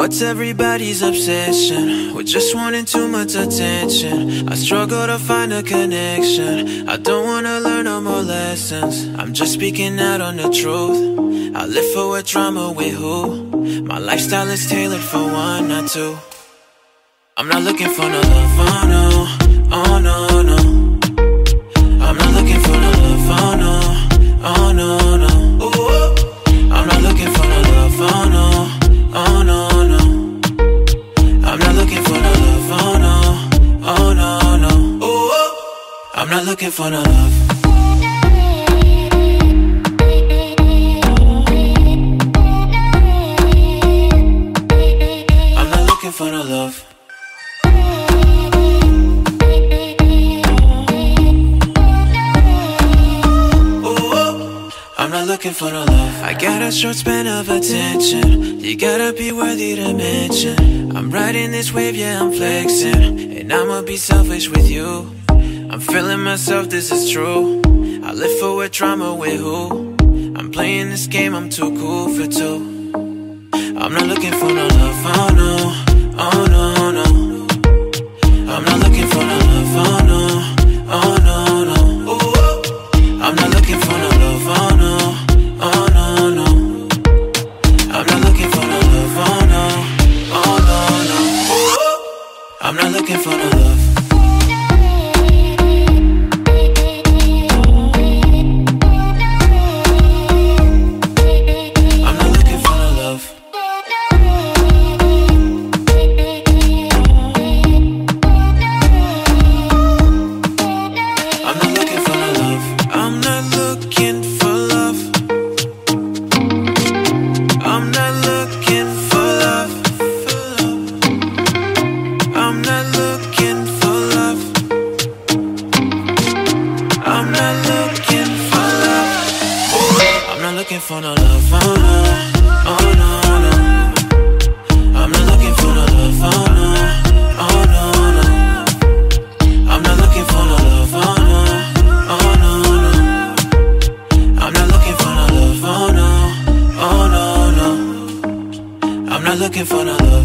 What's everybody's obsession? With just wanting too much attention. I struggle to find a connection. I don't wanna learn no more lessons. I'm just speaking out on the truth. I live for what drama with who? My lifestyle is tailored for one, not two. I'm not looking for no love, oh no, oh no, no. I'm not looking for no love. I'm not looking for no love. I'm not looking for no love. I got a short span of attention. You gotta be worthy to mention. I'm riding this wave, yeah, I'm flexing. And I'ma be selfish with you. I'm feeling myself, this is true. I live for what drama with who? I'm playing this game, I'm too cool for two. I'm not looking for no love, oh no, oh no, oh no. I'm not looking for no love, oh no, oh no, no. I'm not looking for no love, oh no, oh no, no. I'm not looking for no love, oh no, oh no, no. I'm not looking for no love. looking for no love, oh no, oh no, no. I'm not looking for no love, oh no, oh no, no. I'm not looking for no love, oh no, oh no, no. I'm not looking for no love, oh no, oh no, no. I'm not looking for no love.